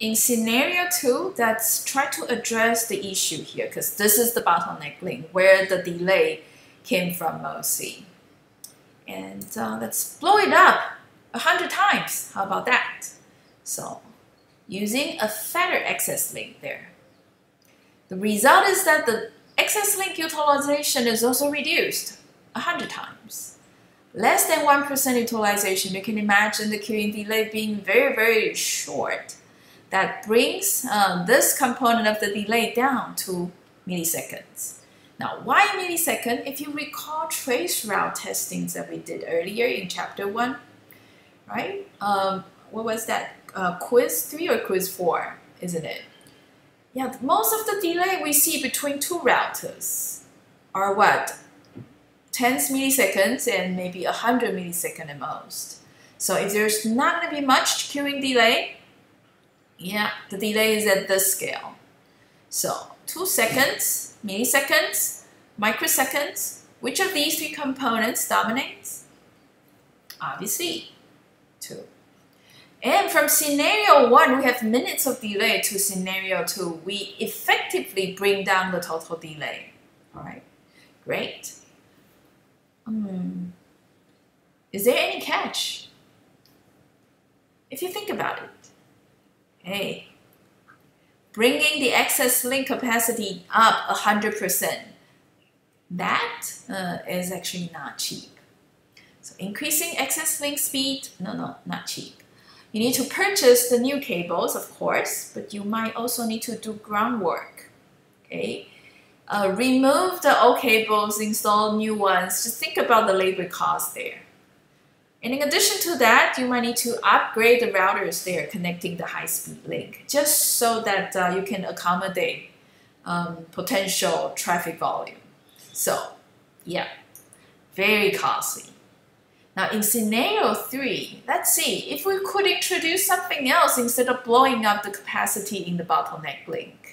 in scenario two, let's try to address the issue here because this is the bottleneck link where the delay came from mostly. And uh, let's blow it up a hundred times. How about that? So using a fatter access link there. The result is that the access link utilization is also reduced a hundred times. Less than 1% utilization, you can imagine the queuing delay being very, very short that brings uh, this component of the delay down to milliseconds. Now, why millisecond? If you recall trace route testings that we did earlier in chapter one, right? Um, what was that? Uh, quiz three or quiz four, isn't it? Yeah, most of the delay we see between two routers are what? Tens milliseconds and maybe a 100 milliseconds at most. So if there's not going to be much queuing delay, yeah, the delay is at this scale. So 2 seconds, milliseconds, microseconds, which of these three components dominates? Obviously, 2. And from scenario 1, we have minutes of delay to scenario 2. We effectively bring down the total delay. All right, great. Um, is there any catch? If you think about it, Hey, bringing the access link capacity up 100%, that uh, is actually not cheap. So increasing access link speed, no, no, not cheap. You need to purchase the new cables, of course, but you might also need to do groundwork. Okay, uh, remove the old cables, install new ones. Just think about the labor cost there. And in addition to that, you might need to upgrade the routers there connecting the high-speed link, just so that uh, you can accommodate um, potential traffic volume. So, yeah, very costly. Now in scenario three, let's see if we could introduce something else instead of blowing up the capacity in the bottleneck link.